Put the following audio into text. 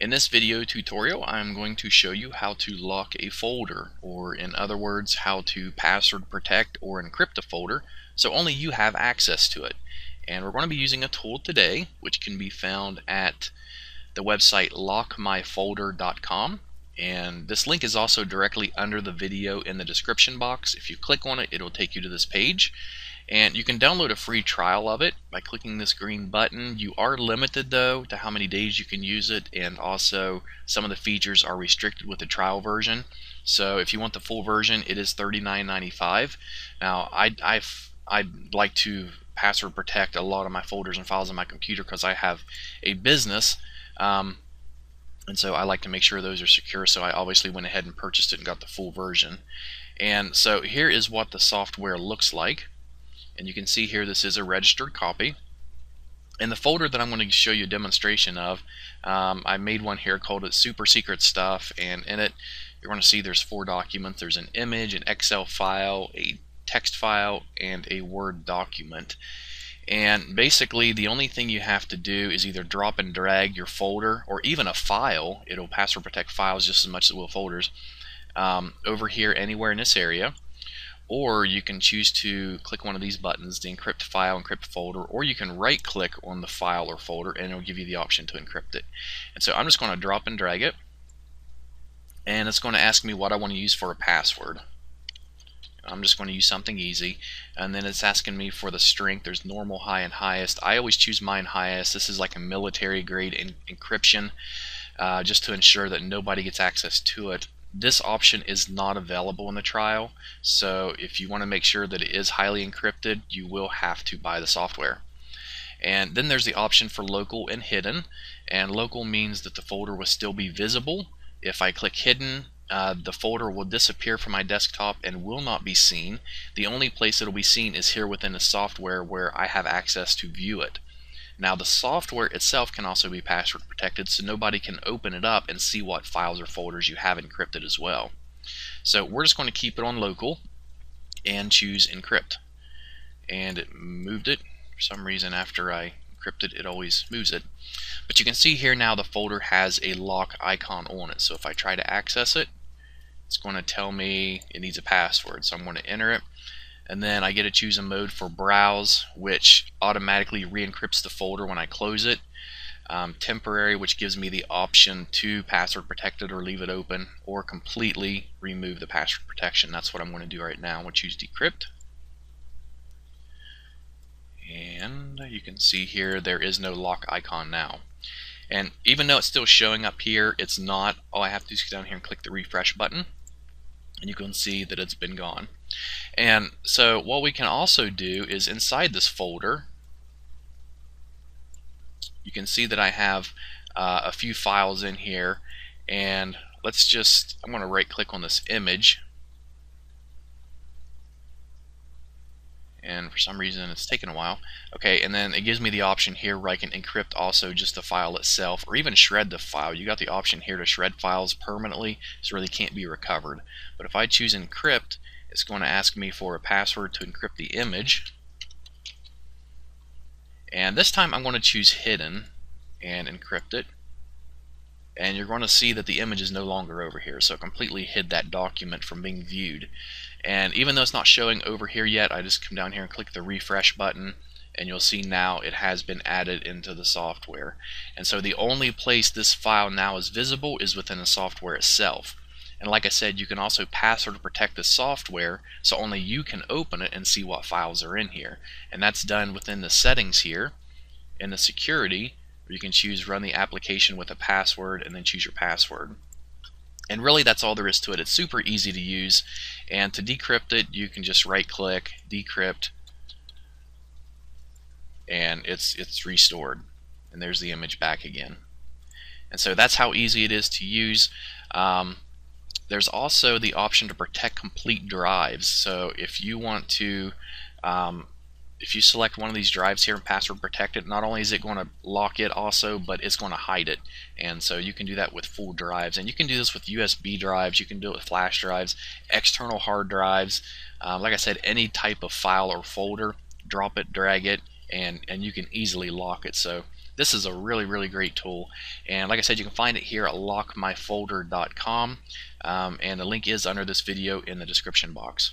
In this video tutorial I'm going to show you how to lock a folder or in other words how to password protect or encrypt a folder so only you have access to it. And we're going to be using a tool today which can be found at the website lockmyfolder.com and this link is also directly under the video in the description box. If you click on it it will take you to this page and you can download a free trial of it by clicking this green button. You are limited though to how many days you can use it and also some of the features are restricted with the trial version. So if you want the full version it is $39.95. Now I, I, I'd like to password protect a lot of my folders and files on my computer because I have a business um, and so I like to make sure those are secure so I obviously went ahead and purchased it and got the full version and so here is what the software looks like and you can see here this is a registered copy. In the folder that I'm going to show you a demonstration of um, I made one here called it super secret stuff and in it you're going to see there's four documents. There's an image an Excel file a text file and a Word document. And basically the only thing you have to do is either drop and drag your folder or even a file. It'll password protect files just as much as it will folders. Um, over here anywhere in this area or you can choose to click one of these buttons, the encrypt file, encrypt folder, or you can right click on the file or folder and it'll give you the option to encrypt it. And so I'm just going to drop and drag it and it's going to ask me what I want to use for a password. I'm just going to use something easy and then it's asking me for the strength there's normal high and highest I always choose mine highest this is like a military grade encryption uh, just to ensure that nobody gets access to it this option is not available in the trial, so if you want to make sure that it is highly encrypted, you will have to buy the software. And then there's the option for local and hidden, and local means that the folder will still be visible. If I click hidden, uh, the folder will disappear from my desktop and will not be seen. The only place it'll be seen is here within the software where I have access to view it. Now the software itself can also be password protected so nobody can open it up and see what files or folders you have encrypted as well. So we're just going to keep it on local and choose encrypt. And it moved it. For some reason after I encrypted it, always moves it. But you can see here now the folder has a lock icon on it. So if I try to access it, it's going to tell me it needs a password. So I'm going to enter it and then I get to choose a mode for browse which automatically re-encrypts the folder when I close it. Um, temporary which gives me the option to password protect it or leave it open or completely remove the password protection. That's what I'm going to do right now I'm going to choose decrypt. And you can see here there is no lock icon now. And even though it's still showing up here it's not all I have to do is go down here and click the refresh button you can see that it's been gone. And so what we can also do is inside this folder you can see that I have uh, a few files in here. And let's just I'm going to right click on this image and for some reason it's taken a while. Okay and then it gives me the option here where I can encrypt also just the file itself or even shred the file. You got the option here to shred files permanently so they can't be recovered. But if I choose encrypt it's going to ask me for a password to encrypt the image. And this time I'm going to choose hidden and encrypt it and you're going to see that the image is no longer over here so it completely hid that document from being viewed and even though it's not showing over here yet I just come down here and click the refresh button and you'll see now it has been added into the software and so the only place this file now is visible is within the software itself and like I said, you can also password protect the software so only you can open it and see what files are in here. And that's done within the settings here. In the security, where you can choose run the application with a password and then choose your password. And really that's all there is to it. It's super easy to use. And to decrypt it, you can just right click, decrypt, and it's it's restored. And there's the image back again. And so that's how easy it is to use. Um, there's also the option to protect complete drives. So if you want to, um, if you select one of these drives here and password protect it, not only is it going to lock it also, but it's going to hide it. And so you can do that with full drives. And you can do this with USB drives, you can do it with flash drives, external hard drives. Um, like I said, any type of file or folder, drop it, drag it, and, and you can easily lock it. So this is a really, really great tool. And like I said, you can find it here at lockmyfolder.com, um, and the link is under this video in the description box.